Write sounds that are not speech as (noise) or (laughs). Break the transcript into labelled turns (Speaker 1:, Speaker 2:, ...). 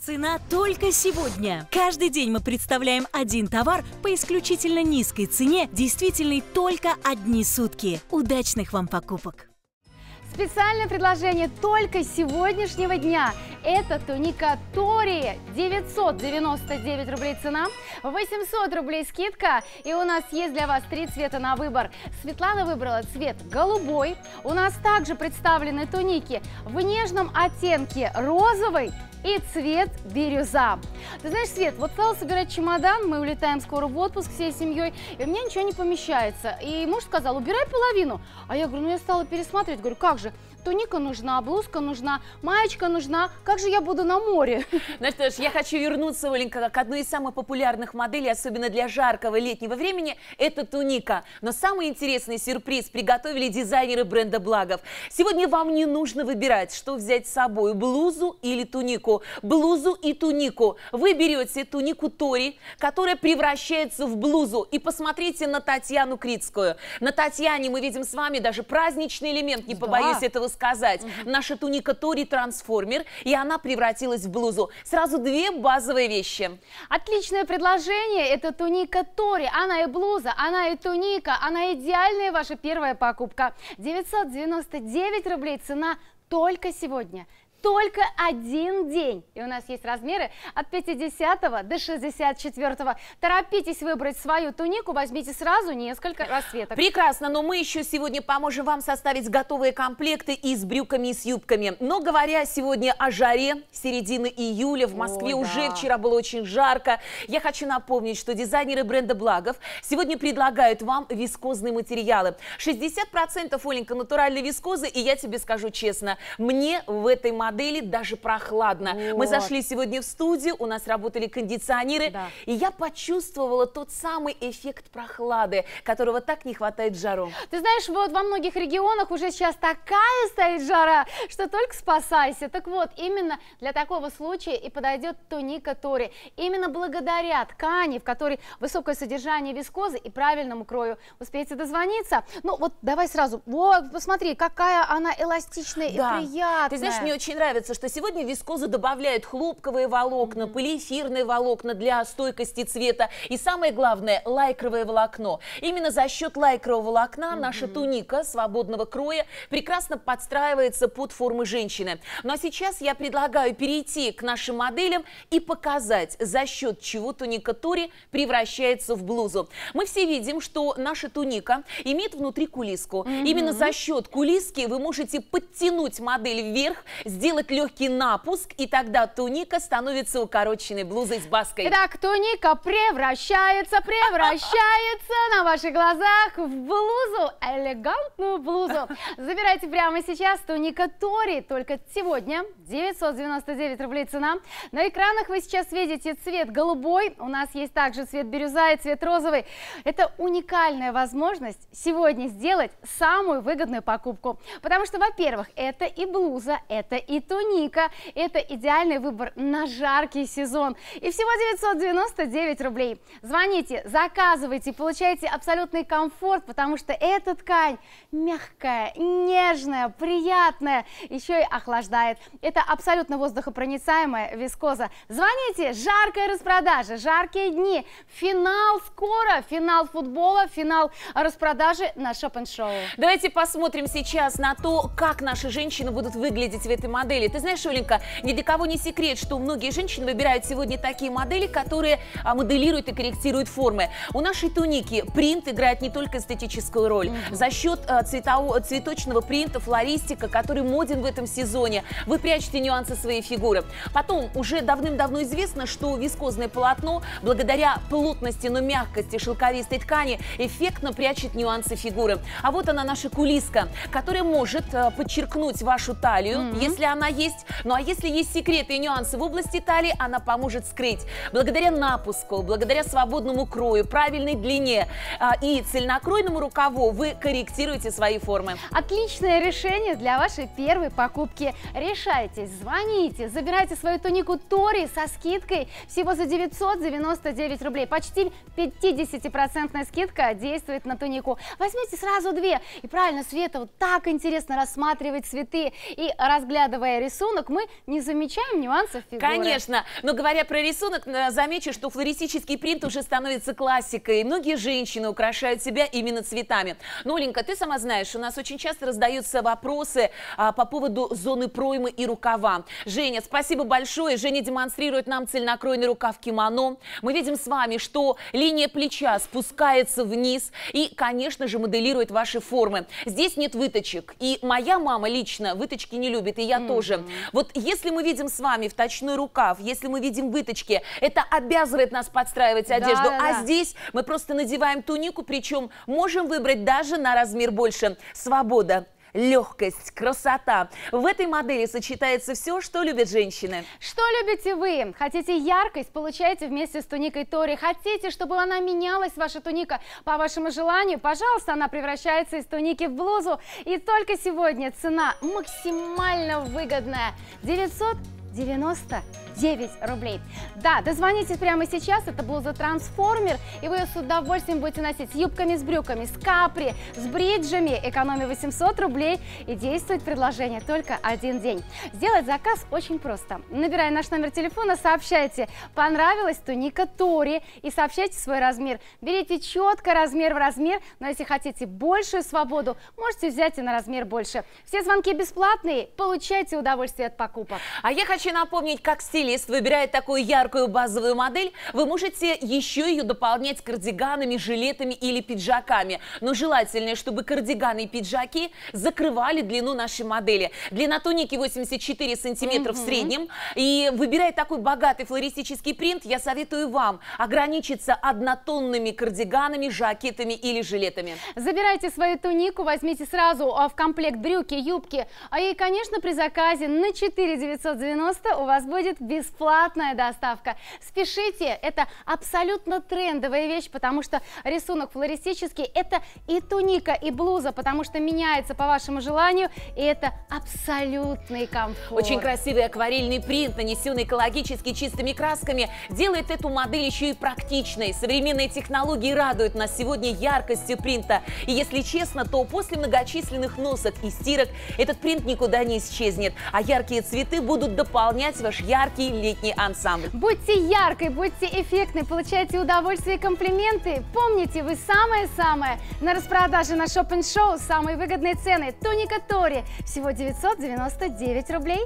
Speaker 1: Цена только сегодня. Каждый день мы представляем один товар по исключительно низкой цене, действительной только одни сутки. Удачных вам покупок!
Speaker 2: Специальное предложение только сегодняшнего дня. Это туника Тори. 999 рублей цена, 800 рублей скидка. И у нас есть для вас три цвета на выбор. Светлана выбрала цвет голубой. У нас также представлены туники в нежном оттенке розовый и цвет бирюза. Ты знаешь, Свет, вот стала собирать чемодан, мы улетаем скоро в отпуск всей семьей, и у меня ничего не помещается. И муж сказал, убирай половину. А я говорю, ну я стала пересматривать, говорю, как же, туника нужна, блузка нужна, маечка нужна. Как же я буду на море? (laughs)
Speaker 3: Ну что ж, я хочу вернуться, Оленька, к одной из самых популярных моделей, особенно для жаркого летнего времени, это туника. Но самый интересный сюрприз приготовили дизайнеры бренда Благов. Сегодня вам не нужно выбирать, что взять с собой, блузу или тунику. Блузу и тунику. Вы берете тунику Тори, которая превращается в блузу. И посмотрите на Татьяну Критскую. На Татьяне мы видим с вами даже праздничный элемент, не побоюсь да. этого сказать. Угу. Наша туника Тори трансформер, и она превратилась в блузу. Сразу две базовые вещи.
Speaker 2: Отличное предложение. Это туника Тори. Она и блуза, она и туника. Она идеальная ваша первая покупка. 999 рублей цена только сегодня только один день. И у нас есть размеры от 50 до 64. Торопитесь выбрать свою тунику, возьмите сразу несколько расцветок.
Speaker 3: Прекрасно, но мы еще сегодня поможем вам составить готовые комплекты и с брюками, и с юбками. Но говоря сегодня о жаре, середины июля, в Москве о, уже да. вчера было очень жарко. Я хочу напомнить, что дизайнеры бренда Благов сегодня предлагают вам вискозные материалы. 60% Оленька натуральной вискозы, и я тебе скажу честно, мне в этой модели модели даже прохладно. Вот. Мы зашли сегодня в студию, у нас работали кондиционеры, да. и я почувствовала тот самый эффект прохлады, которого так не хватает в жару.
Speaker 2: Ты знаешь, вот во многих регионах уже сейчас такая стоит жара, что только спасайся. Так вот, именно для такого случая и подойдет туника Тори. Именно благодаря ткани, в которой высокое содержание вискозы и правильному крою. Успеете дозвониться? Ну вот давай сразу. Вот, посмотри, какая она эластичная да. и приятная.
Speaker 3: Ты знаешь, мне очень нравится, что сегодня в вискозу добавляют хлопковые волокна, mm-hmm. полиэфирные волокна для стойкости цвета и самое главное лайкровое волокно. Именно за счет лайкрового волокна mm-hmm. наша туника свободного кроя прекрасно подстраивается под формы женщины. Ну а сейчас я предлагаю перейти к нашим моделям и показать, за счет чего туника Тори превращается в блузу. Мы все видим, что наша туника имеет внутри кулиску. Mm-hmm. Именно за счет кулиски вы можете подтянуть модель вверх, сделать сделать легкий напуск, и тогда туника становится укороченной блузой с баской.
Speaker 2: Итак, туника превращается, превращается (laughs) на ваших глазах в блузу, элегантную блузу. (laughs) Забирайте прямо сейчас туника Тори, только сегодня 999 рублей цена. На экранах вы сейчас видите цвет голубой, у нас есть также цвет бирюза и цвет розовый. Это уникальная возможность сегодня сделать самую выгодную покупку, потому что, во-первых, это и блуза, это и туника. Это идеальный выбор на жаркий сезон. И всего 999 рублей. Звоните, заказывайте, получайте абсолютный комфорт, потому что эта ткань мягкая, нежная, приятная, еще и охлаждает. Это абсолютно воздухопроницаемая вискоза. Звоните, жаркая распродажа, жаркие дни, финал скоро, финал футбола, финал распродажи на шоп-н-шоу.
Speaker 3: Давайте посмотрим сейчас на то, как наши женщины будут выглядеть в этой модели модели. Ты знаешь, Оленька, ни для кого не секрет, что многие женщины выбирают сегодня такие модели, которые а, моделируют и корректируют формы. У нашей туники принт играет не только эстетическую роль. Mm-hmm. За счет а, цветового, цветочного принта, флористика, который моден в этом сезоне, вы прячете нюансы своей фигуры. Потом, уже давным-давно известно, что вискозное полотно, благодаря плотности, но мягкости шелковистой ткани, эффектно прячет нюансы фигуры. А вот она, наша кулиска, которая может а, подчеркнуть вашу талию, mm-hmm. если она она есть. Ну а если есть секреты и нюансы в области талии, она поможет скрыть. Благодаря напуску, благодаря свободному крою, правильной длине а, и цельнокройному рукаву вы корректируете свои формы.
Speaker 2: Отличное решение для вашей первой покупки. Решайтесь, звоните, забирайте свою тунику Тори со скидкой всего за 999 рублей. Почти 50% скидка действует на тунику. Возьмите сразу две. И правильно, Света, вот так интересно рассматривать цветы и разглядывать рисунок, мы не замечаем нюансов фигуры.
Speaker 3: Конечно, но говоря про рисунок, э, замечу, что флористический принт уже становится классикой. Многие женщины украшают себя именно цветами. Но, Оленька, ты сама знаешь, у нас очень часто раздаются вопросы а, по поводу зоны проймы и рукава. Женя, спасибо большое. Женя демонстрирует нам цельнокройный рукав кимоно. Мы видим с вами, что линия плеча спускается вниз и, конечно же, моделирует ваши формы. Здесь нет выточек. И моя мама лично выточки не любит, и я. Тоже. Вот если мы видим с вами вточной рукав, если мы видим выточки, это обязывает нас подстраивать одежду. Да, да, а да. здесь мы просто надеваем тунику, причем можем выбрать даже на размер больше. Свобода легкость, красота. В этой модели сочетается все, что любят женщины.
Speaker 2: Что любите вы? Хотите яркость? Получайте вместе с туникой Тори. Хотите, чтобы она менялась, ваша туника, по вашему желанию? Пожалуйста, она превращается из туники в блузу. И только сегодня цена максимально выгодная. 900 99 рублей. Да, дозвонитесь прямо сейчас, это блуза Трансформер, и вы ее с удовольствием будете носить с юбками, с брюками, с капри, с бриджами, экономия 800 рублей, и действует предложение только один день. Сделать заказ очень просто. Набирая наш номер телефона, сообщайте, понравилась туника Тори, и сообщайте свой размер. Берите четко размер в размер, но если хотите большую свободу, можете взять и на размер больше. Все звонки бесплатные, получайте удовольствие от покупок.
Speaker 3: А я хочу напомнить, как стилист выбирает такую яркую базовую модель, вы можете еще ее дополнять кардиганами, жилетами или пиджаками. Но желательно, чтобы кардиганы и пиджаки закрывали длину нашей модели. Длина туники 84 сантиметра угу. в среднем. И выбирая такой богатый флористический принт, я советую вам ограничиться однотонными кардиганами, жакетами или жилетами.
Speaker 2: Забирайте свою тунику, возьмите сразу а, в комплект брюки, юбки. А и, конечно, при заказе на 4 990 у вас будет бесплатная доставка. Спешите, это абсолютно трендовая вещь, потому что рисунок флористический, это и туника, и блуза, потому что меняется по вашему желанию, и это абсолютный комфорт.
Speaker 3: Очень красивый акварельный принт, нанесенный экологически чистыми красками, делает эту модель еще и практичной. Современные технологии радуют нас сегодня яркостью принта. И если честно, то после многочисленных носок и стирок этот принт никуда не исчезнет, а яркие цветы будут дополнять ваш яркий летний ансамбль.
Speaker 2: Будьте яркой, будьте эффектной, получайте удовольствие и комплименты. Помните, вы самое-самое. На распродаже на шоппинг-шоу самые выгодные цены. Тоника Тори. Всего 999 рублей.